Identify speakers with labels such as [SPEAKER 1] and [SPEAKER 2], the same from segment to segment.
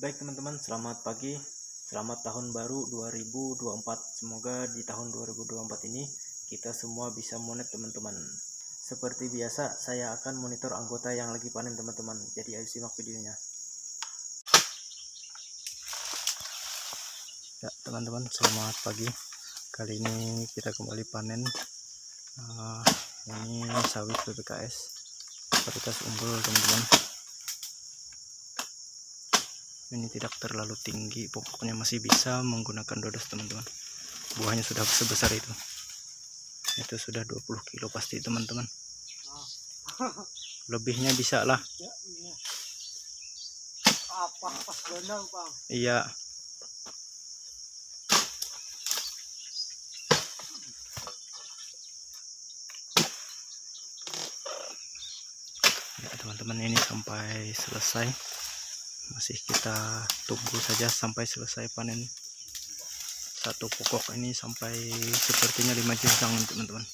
[SPEAKER 1] Baik teman-teman, selamat pagi. Selamat tahun baru 2024. Semoga di tahun 2024 ini kita semua bisa monet teman-teman. Seperti biasa, saya akan monitor anggota yang lagi panen teman-teman. Jadi ayo simak videonya. Ya teman-teman, selamat pagi. Kali ini kita kembali panen. Uh, ini sawit PPKS, varietas unggul teman-teman ini tidak terlalu tinggi pokoknya masih bisa menggunakan dodos teman-teman. Buahnya sudah sebesar itu. Itu sudah 20 kilo pasti teman-teman. Lebihnya bisa lah. Iya. Ya teman-teman ini sampai selesai masih kita tunggu saja sampai selesai panen satu pokok ini sampai sepertinya lima jenjang teman-teman.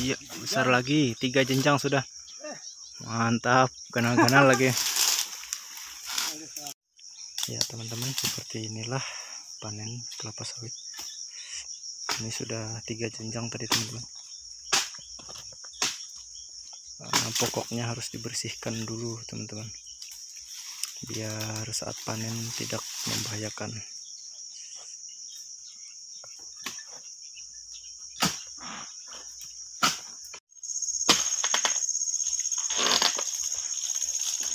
[SPEAKER 1] Iya besar lagi. Tiga jenjang sudah. Mantap. Ganal-ganal lagi. Ya teman-teman seperti inilah panen kelapa sawit ini sudah tiga jenjang tadi teman-teman. Nah, pokoknya harus dibersihkan dulu teman-teman. Biar saat panen tidak membahayakan.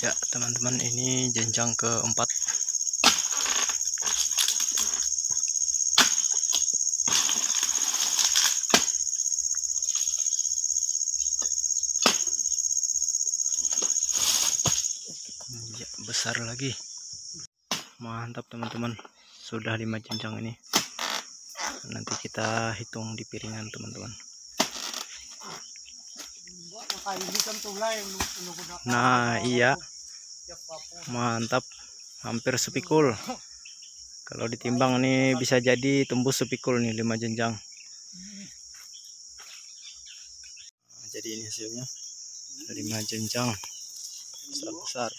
[SPEAKER 1] Ya teman-teman ini jenjang keempat besar lagi. Mantap teman-teman. Sudah lima jenjang ini. Nanti kita hitung di piringan teman-teman. Nah iya. Mantap. Hampir sepikul. Kalau ditimbang ini bisa jadi tembus sepikul nih lima jenjang. Jadi ini hasilnya. Lima jenjang. Besar-besar